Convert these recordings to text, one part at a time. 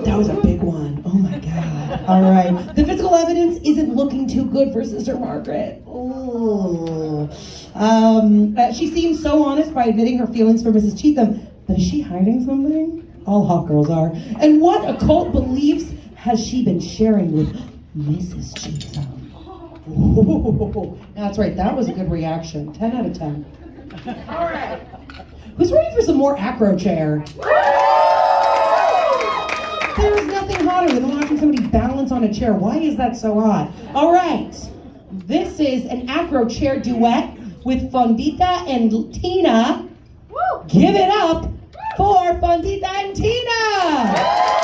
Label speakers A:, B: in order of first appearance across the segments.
A: That was a big one. Oh my God. All right. The physical evidence isn't looking too good for Sister Margaret. Ooh. Um, uh, she seems so honest by admitting her feelings for Mrs. Cheatham, but is she hiding something? All hot girls are. And what occult beliefs has she been sharing with Mrs. Cheatham? Ooh. That's right. That was a good reaction. 10 out of 10. All right. Who's ready for some more acro chair? There is nothing hotter than watching somebody balance on a chair. Why is that so hot? All right. This is an acro chair duet with Fundita and Tina. Give it up for Fundita and Tina.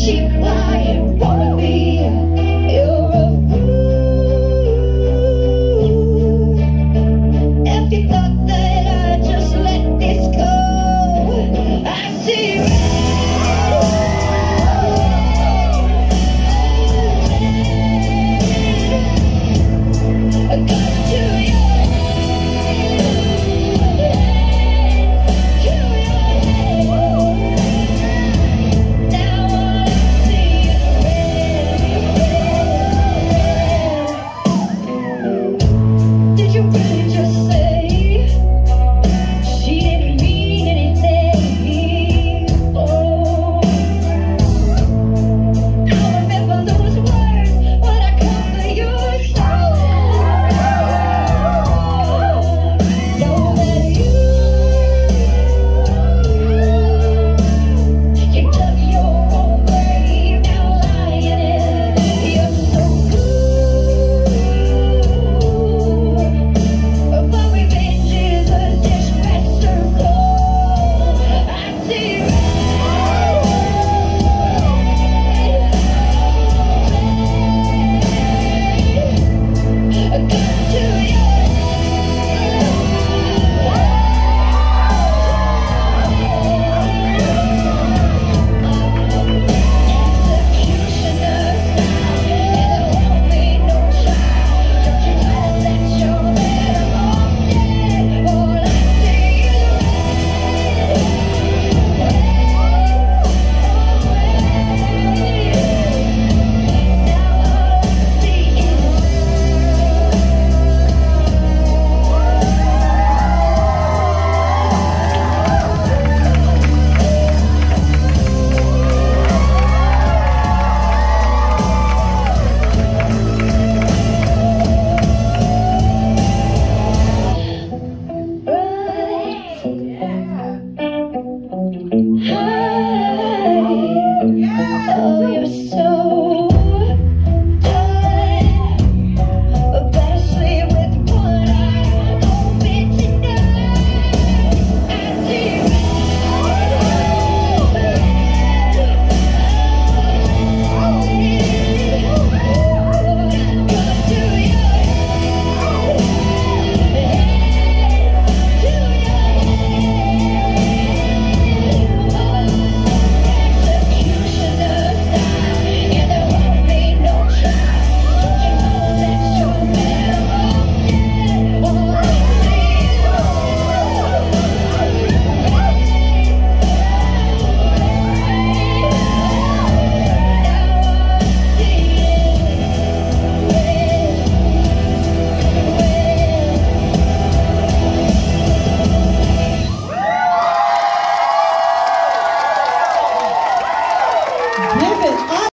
B: Cheap, I wanna be.